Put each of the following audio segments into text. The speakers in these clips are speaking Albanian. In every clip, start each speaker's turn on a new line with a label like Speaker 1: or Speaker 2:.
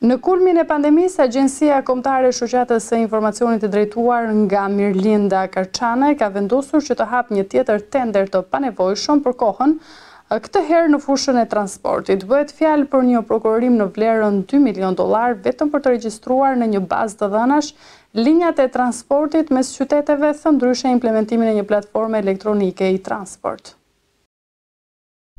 Speaker 1: Në kulmin e pandemisë, Agjencia Kombëtare e Shoqërisë së Informacionit e drejtuar nga Mirlinda Karçanaj ka vendosur që të hapë një tjetër tender të panevojshëm për kohën, këtë herë në fushën e transportit. Bëhet fjalë për një prokurorim në vlerën dy milionë dollarë vetëm për të regjistruar në një bazë të dhënash linjat e transportit mes qyteteve thënë ndryshe implementimin e një platforme elektronike e-transport.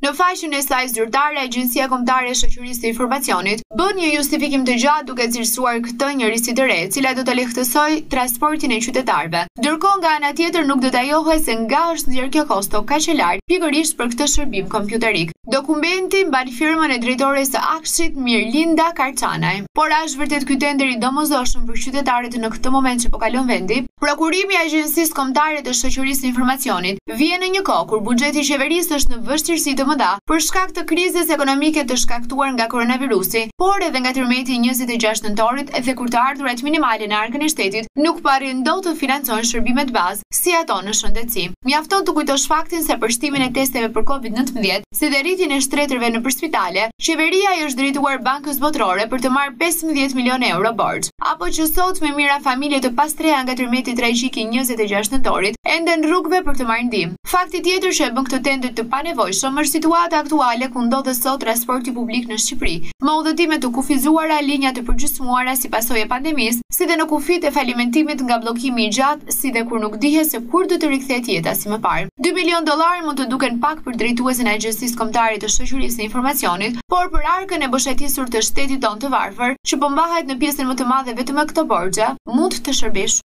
Speaker 2: Në faqen e saj zyrtare, Agjencia Kombëtare e Shoqërisë së Informacionit bën një justifikim të gjatë duke cilësuar këtë një risi të re e cila do të lehtësojë transportin e qytetarëve. Ndërkohë nga ana tjetër nuk detajohet se nga është nxjerrë kjo kosto kaq e lartë pikërisht për këtë shërbim kompjuterik. Dokumenti mban firmën e drejtores së AKSH-it, Mirlinda Karçanaj. Por a është vërtet ky tender i domosdoshëm për qytetarët në këtë moment që po kalon vendi? Prokurimi i Agjencisë Kombëtare të Shoqërisë së Informacionit, vjen në një kohë kur buxheti i qeverisë është në vështirësi të mëdha për shkak të krizës ekonomike të shkaktuar nga koronavirusi, por edhe nga tërmeti i njëzet e gjashtë nëntorit dhe kur të ardhurat minimale në arkën e shtetit nuk po arrijnë dot të financojnë shërbimet bazë, si ato në shëndetësi. Mjafton të kujtosh faktin se për shtimin e testeve për Covid nëntëmbëdhjetë, Si dhe rritjen e shtretërve nëpër spitale, qeveria i është drejtuar Bankës Botërore për të marrë pesëmbëdhjetë milionë euro borxh. Apo që sot, me mijëra familje të pastreha nga tërmeti tragjik i njëzet e gjashtë nëntorit, enden rrugëve për të marrë ndihmë. Fakti tjetër që e bën këtë tender të panevojshëm është situata aktuale ku ndodhet sot transporti publik në Shqipëri, me udhëtime të kufizuara, linja të përgjysmuara si pasojë e pandemisë, si dhe në kufijtë e falimentimit nga bllokimi i gjatë, si dhe kur nuk dihet se kur do të rikthehet jeta si më parë. Dy milionë dollarë mund të duken pak për drejtuesin e Agjencisë Kombëtare të Shoqërisë së Informacionit, por për arkën e boshatisur të shtetit tonë të varfër, që po mbahet në pjesën më të madhe vetëm me këto borxhe, mund të shërbejë shumë.